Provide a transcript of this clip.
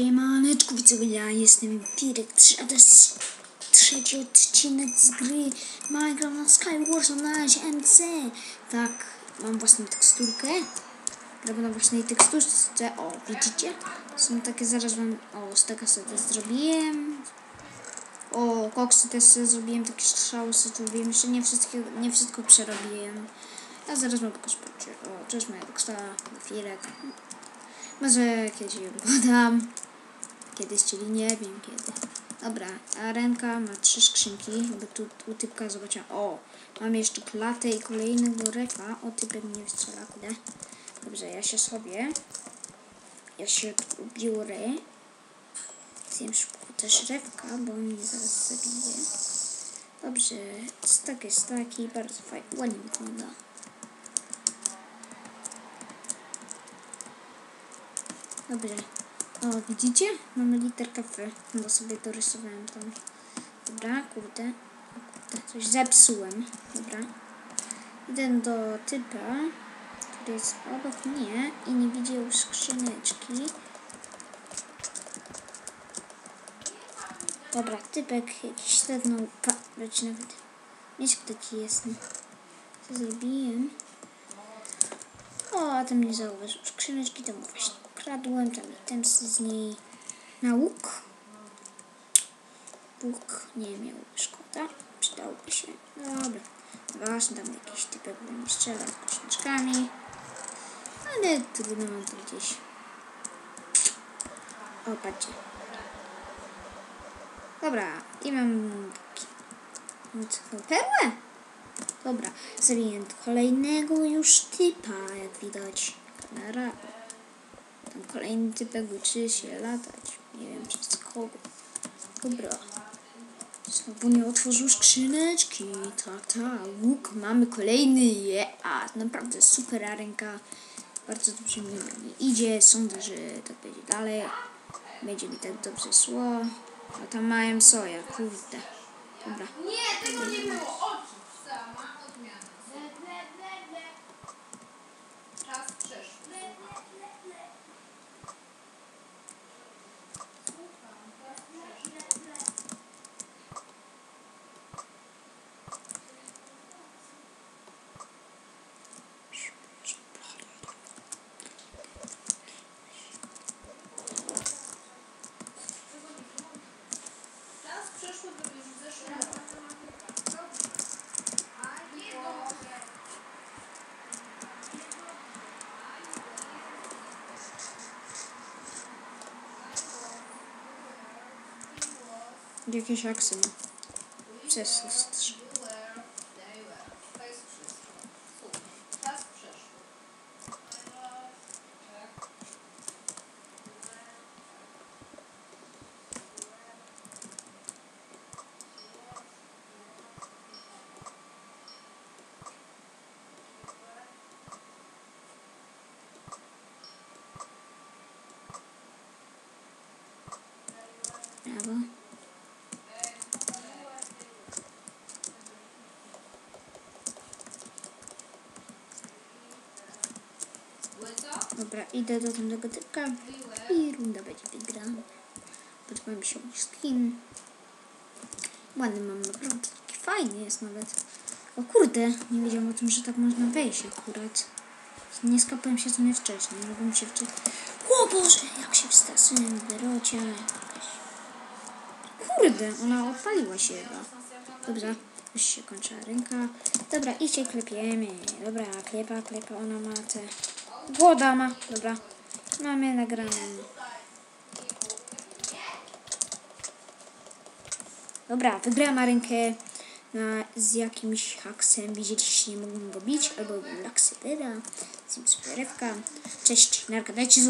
Siemaneczku widzowie, ja jestem Pirek 3, a to jest trzeci odcinek z gry Minecraft na Skywars Online MC. Tak, mam własną teksturkę. Robię na własnej teksturce, o widzicie? Są takie, zaraz wam, o z tego sobie zrobiłem. O, koksy też sobie zrobiłem, takie strzały sobie zrobiłem, jeszcze nie wszystkie, nie wszystko przerobiłem. A zaraz wam pokażę, o, to jest moja tekstura, Pirek. Może kiedyś ją podam. Kiedyś, czyli nie wiem kiedy. Dobra, a ręka ma trzy skrzynki, bo tu typka zobaczyłam. O, mam jeszcze klatę i kolejnego refa. O, typek mnie wystrzela, kudę. Dobrze, ja się sobie. Ja się tu ubiorę. Zjem szybko też rewka, bo mnie zaraz zabije. Dobrze, stak jest taki, bardzo fajnie, ładnie wygląda. Dobrze. O, widzicie? Mamy literkę F. Chyba sobie dorysowałem tam. Dobra, kurde. Kurde, coś zepsułem. Dobra. Idę do typa, który jest obok mnie i nie widział skrzyneczki. Dobra, typek jakiś stawną... Patrzcie nawet. Wiecie, taki jest. Co zrobiłem? O, a tam nie zauważył skrzyneczki, tam właśnie kradłem, tam item z niej na łuk. Łuk nie miał, szkoda, przydałby się. Dobra, właśnie tam jakiś typek będzie strzelał skrzyneczkami, ale trudno mam to gdzieś. O, patrzcie. Dobra, i mam perłę. Dobra, zabiję kolejnego już typa, jak widać. Kamera. Kolejny typek uczy się latać. Nie wiem przez kogo. Dobra. Znowu nie otworzył skrzyneczki. Tak, tak. Łuk mamy kolejny. Je, a naprawdę super ręka. Bardzo dobrze mi idzie. Sądzę, że tak będzie dalej. Będzie mi tak dobrze szło. A tam małem soja, kurde. Dobra. Nie, tego nie było. Czas przeszły, bo już Brawo. Dobra, idę do tamtego typka i runda będzie wygrana. Podoba mi się skin. Ładny mam naprawdę, taki fajny jest nawet. O kurde, nie wiedziałam o tym, że tak można wejść akurat. Nie skapałem się co mnie wcześniej, mogłem się wcześniej... O Boże, jak się wstraszyłem, jakaś. Kurde, ona odpaliła się chyba. Dobrze, już się kończy ręka. Dobra, i się klepiemy. Dobra, klepa, klepa, ona ma te... Woda ma, dobra. Mamy nagrane. Dobra, wygrałam rękę na, z jakimś haksem. Widzieliście, nie mogłem go bić. Albo laksybera, z superewka. Cześć, narka, dajcie zub.